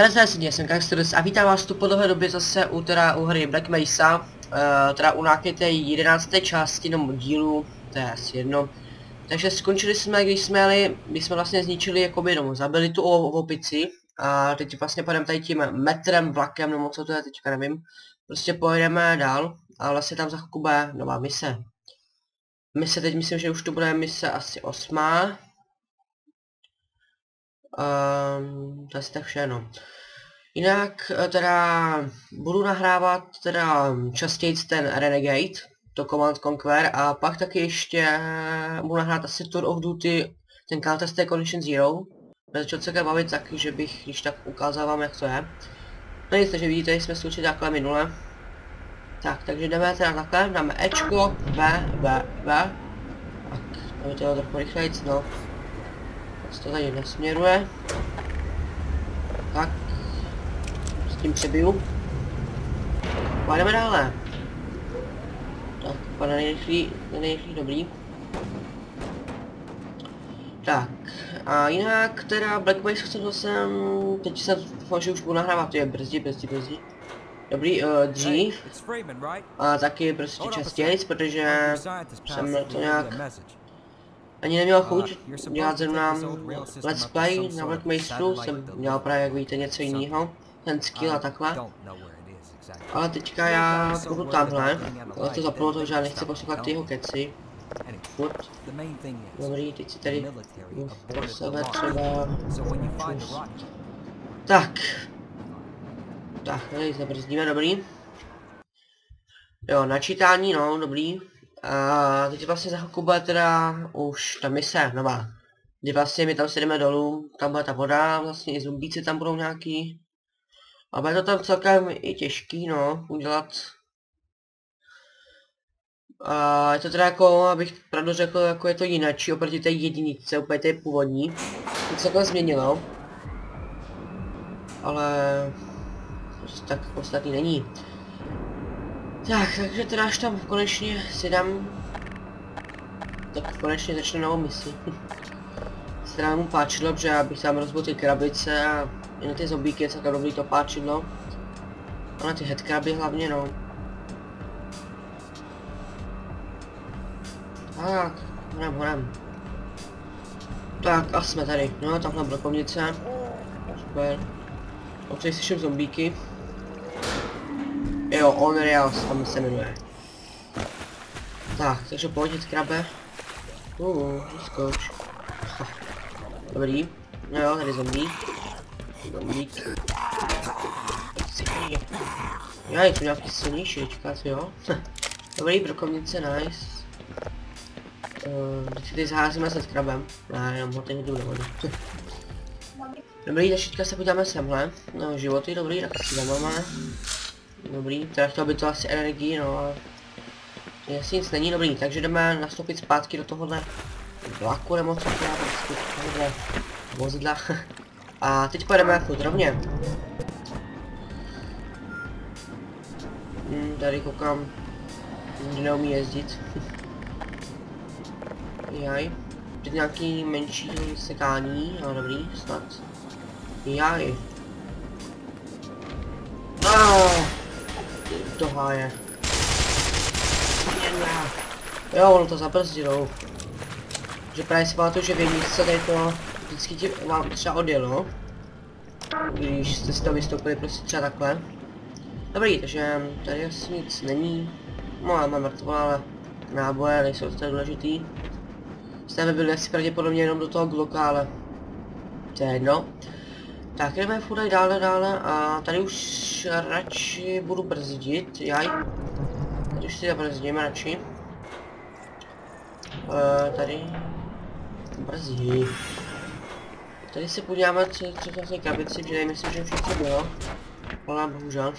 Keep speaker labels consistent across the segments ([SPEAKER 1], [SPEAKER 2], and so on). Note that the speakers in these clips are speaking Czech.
[SPEAKER 1] Zdravím se, já jsem Gangsters a vítám vás tu po dlouhé době zase u, teda, u hry Black Mesa, uh, teda u nějaké té jedenácté části nebo dílu, to je asi jedno. Takže skončili jsme, když jsme jeli, když jsme vlastně zničili jakoby, no, zabili tu opici a teď vlastně půjdeme tady tím metrem, vlakem, nebo co to je teďka nevím. Prostě pojedeme dál a vlastně tam za chvilku nová mise. Mise teď myslím, že už to bude mise asi osmá. Um, to asi tak všechno. Jinak eh, teda budu nahrávat teda častěji ten Renegade, to Command Conquer a pak taky ještě budu nahrát asi Tour of Duty, ten Counter Strike Condition Zero. Začal se bavit taky, že bych když tak ukázal vám jak to je. No nic, takže vidíte, jsme slučili takhle minule. Tak, takže jdeme teda takhle, dáme Ečko, V, V, V. Tak, dáme to trochu rychlejc, no to tady nesměruje. Tak. S tím přebiju. Půjdeme dále. Tak, pane nejrychlý, nejrychlý, dobrý. Tak, a jinak teda Black Base chcel jsem, teď jsem že už budu nahrávat, to je brzdi, brzdi, brzdi. Dobrý, uh, dřív. A taky prostě častěji, protože jsem to nějak ani neměl chuť dělat zrovna let's play na Black Maestru, jsem dělal právě jak víte něco jiného, ten skill a takhle. Ale teďka já budu tamhle, ale to zapnu to, že já nechci poslouchat ty jeho keci. Furt. Dobrý, teď si tady pro sebe třeba... Tak. Tak, tady zabrzdíme, dobrý. Jo, načítání, no, dobrý. A teď vlastně za chvilku bude teda už ta mise nová. Kdy vlastně my tam si jdeme dolů, tam bude ta voda, vlastně i zumbíci tam budou nějaký. A bude to tam celkem i těžký, no, udělat. A je to teda jako, abych pravdu řekl, jako je to jináčí oproti té jedinice, úplně té původní. To se jako změnilo. Ale... Prostě tak ostatní není. Tak, takže teda až tam konečně si dám... Tak konečně začne novou misi. se nám páčilo, že abych tam rozbil ty krabice a jen ty zombíky je celkem dobrý to páčidlo. A na ty headcraby hlavně no. Tak, hrám, hrám. Tak a jsme tady, no tamhle blokovnice. Super. Občas slyším zombíky. Jo, Unreal tam se jmenuje. Tak, takže pojď krabe. Uh, skoč. Dobrý. No jo, tady zombie. Zombík. Já je tu nějaký silnější, čekat, jo. Dobrý, brokovnice, nice. Uh, teď si tady zházíme se s krabem. Ne, jenom ho teď jdu do vody. Dobrý, takže se podíváme semhle. No, životy dobrý, tak si máme. Dobrý, teda chtěl by to asi energii, no ale... Jestli nic není dobrý, takže jdeme nastoupit zpátky do tohohle vlaku nebo co to prostě tohohle vozidla. A teď pojedeme furt rovně. Hmm, tady koukám, že neumí jezdit. Jaj. Teď nějaký menší sekání, ale dobrý, snad. Jaj. Do háje. Jo, ono to zabrzdilo. Že právě si pamatuju, že v jedničce tady to vždycky ti vám třeba odjelo. Když jste si to vystoupili prostě třeba takhle. Dobrý, takže tady asi nic není. No, máme mrtvola, ale náboje nejsou to důležitý. Jste byli asi pravděpodobně jenom do toho Glocka, ale to je jedno. Tak jdeme furt dále, dále a tady už radši budu brzdit, jaj. Tady už si zabrzdíme radši. Uh, tady brzdí. Tady se podíváme, co, co to té krabici, protože myslím, že všechno bylo. Ale bohužel.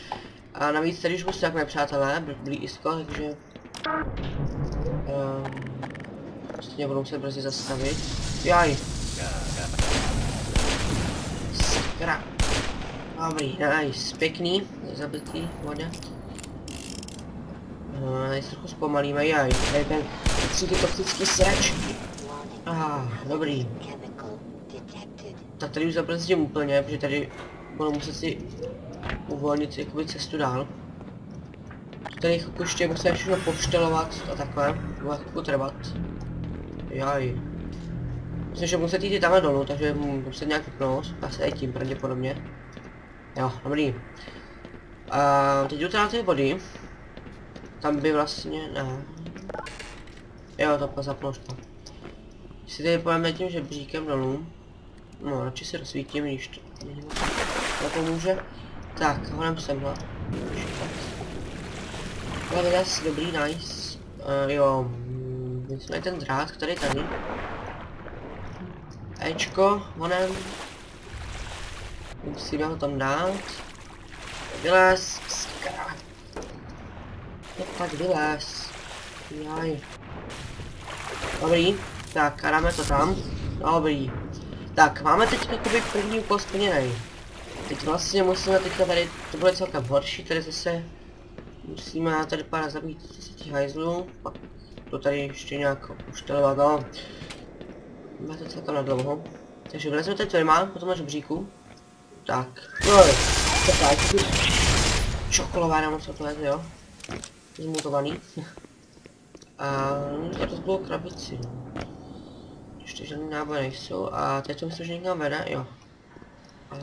[SPEAKER 1] a navíc tady už musí takové přátelé, blízko, takže... Um, prostě budou se brzy zastavit. Jaj. Teda. Dobrý, nice, pěkný, zabitý, voda. Tady se trochu zpomalíme, jaj, tady ten ty toxický srač. Ah, dobrý. Tak tady už zabrzdím úplně, protože tady budu muset si uvolnit jakoby cestu dál. Tady chvilku ještě musím všechno povštelovat a takhle, bude chvilku trvat. Jaj. Myslím, že musím jít i tamhle dolů, takže musím nějak vypnout, asi i tím pravděpodobně. Jo, dobrý. A teď jdu teda ty vody. Tam by vlastně, ne. Jo, to zapnout to. Si tady pojeme tím žebříkem dolů. No, radši si rozsvítím, když to to pomůže. Tak, honem semhle. Ale vylez, dobrý, nice. Uh, jo, my jsme ten drát, který tady. Ečko, honem. Musíme ho tam dát. Vylez, skrát. No tak vylez. Jaj. Dobrý, tak a dáme to tam. Dobrý. Tak, máme teď jakoby první úkol splněný. Teď vlastně musíme teďka tady, to bude celkem horší, tady zase musíme tady pár zabít zase těch hajzlů, pak to tady ještě nějak uštelovat, no. Má to celkem na dlouho. Takže vylezeme teď firma, potom na žebříku. Tak, no to tak, čokolová nám to je, jo. Zmutovaný. A to bylo krabici, no. Ještě žádný náboje nejsou a teď to myslím, že někam vede, jo. A,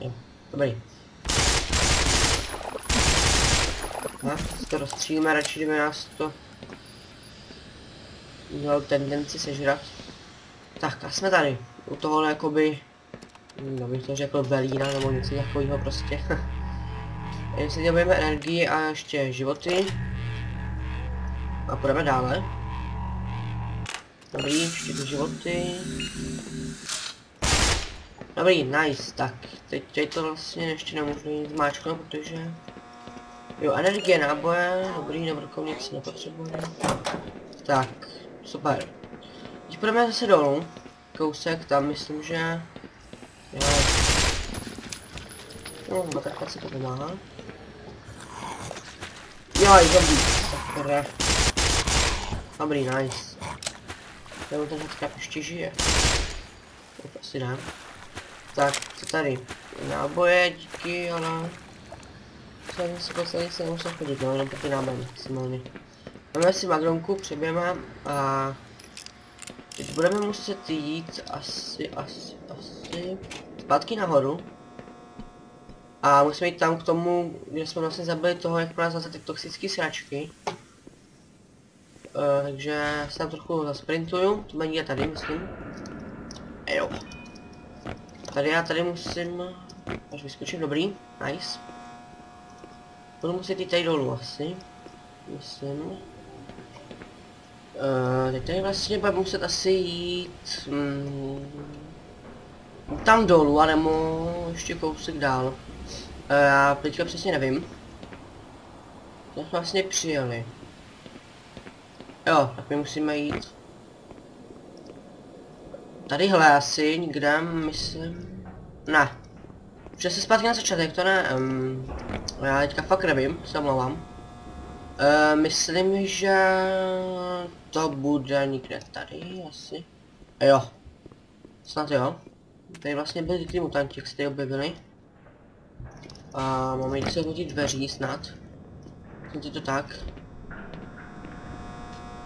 [SPEAKER 1] jo. Dobrý. A, to rozstřílíme, radši kdyby nás to měl tendenci sežrat. Tak a jsme tady. U toho jakoby, no bych to řekl Belína nebo něco takového prostě. Si dělujeme energii a ještě životy. A půjdeme dále. Dobrý, čtyři životy. Dobrý, nice, tak teď, teď to vlastně ještě nemůžu jít zmáčknout, protože... Jo, energie, náboje, dobrý, nebrkou nic nepotřebuje. Tak, super. Půjdeme zase dolů. Kousek, tam myslím, že... Jo. No, takhle se to pomáhá. Jo, dobrý, sakra. Dobrý, nice. Nebo ten hnedka ještě žije. Asi ne. Tak, co tady? Náboje, díky, ale... Jsem si poslední se nemusel chodit, no, jenom pro ty náboje maximálně. Máme si magronku, přeběme a... Teď budeme muset jít asi, asi, asi... Zpátky nahoru. A musíme jít tam k tomu, kde jsme vlastně zabili toho, jak pro nás zase ty toxické sračky. Uh, takže se tam trochu zasprintuju, to není tady, myslím. Jo. Tady já tady musím, až vyskočím, dobrý, nice. Budu muset jít tady dolů asi, myslím. Uh, teď tady vlastně budu muset asi jít... Mm, tam dolů, anebo ještě kousek dál. Uh, já teďka přesně nevím. To jsme vlastně přijeli. Jo, tak my musíme jít. Tadyhle asi někde, myslím... Ne. Že se zpátky na začátek, to ne. Um, já teďka fakt nevím, se omlouvám. Uh, myslím, že to bude někde tady asi. Jo. Snad jo. Tady vlastně byli ty mutanti, jak tady objevili. A máme jít se do dveří snad. Snad to tak.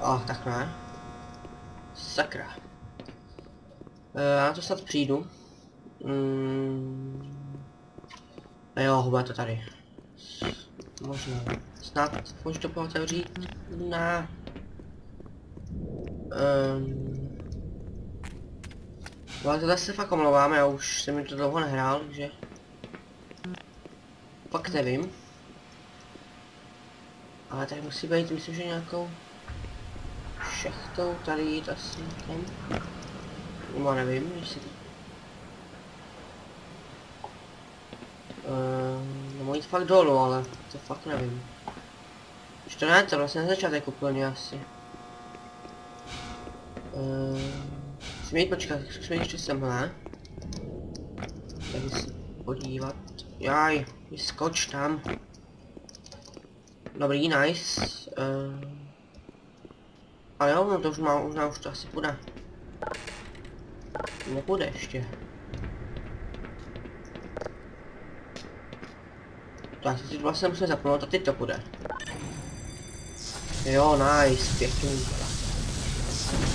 [SPEAKER 1] A oh, tak ne. Sakra. E, já to snad přijdu. Mm. Jo, bude to tady. Možná. Snad můžu to otevřít? Ne. Um. Ale to se fakt omlouvám, já už jsem mi to dlouho nehrál, takže... Pak nevím. Ale tady musí být, myslím, že nějakou šachtou tady jít asi tam. No nevím, jestli... Uh, no jít fakt dolů, ale to fakt nevím. Už to ne, to vlastně na začátek úplně asi. Uh, musíme jít počkat, zkusíme ještě semhle. Tady se podívat. Jaj, vyskoč tam. Dobrý, nice. Uh, ale jo, no to už má, možná už to asi půjde. Nepůjde ještě. Tak, teď vlastně musíme zapnout a teď to půjde. Jo, nice, pěkný.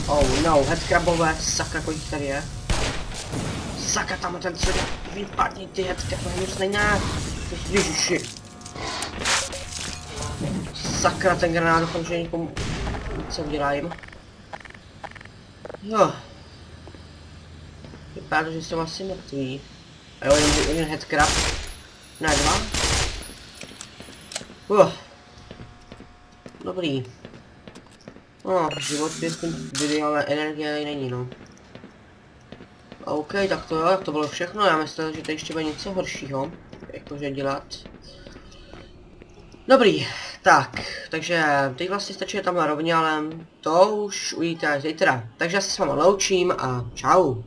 [SPEAKER 1] Oh no, headcrabové, sakra, kolik tady je. Sakra, tam ten co vypadni ty headcrabové, nic nejná. Ježiši. Sakra, ten granát, doufám, že někomu co udělám. Jo. Vypadá že jsem asi mrtvý. A jo, jen, jen headcrab. Ne, dva. Uh. Dobrý. No, život je byli, ale energie není, no. OK, tak to jo, to bylo všechno, já myslel, že to ještě bude něco horšího, jakože dělat. Dobrý, tak, takže teď vlastně stačí tam rovně, ale to už uvidíte až zítra. Takže já se s váma loučím a čau.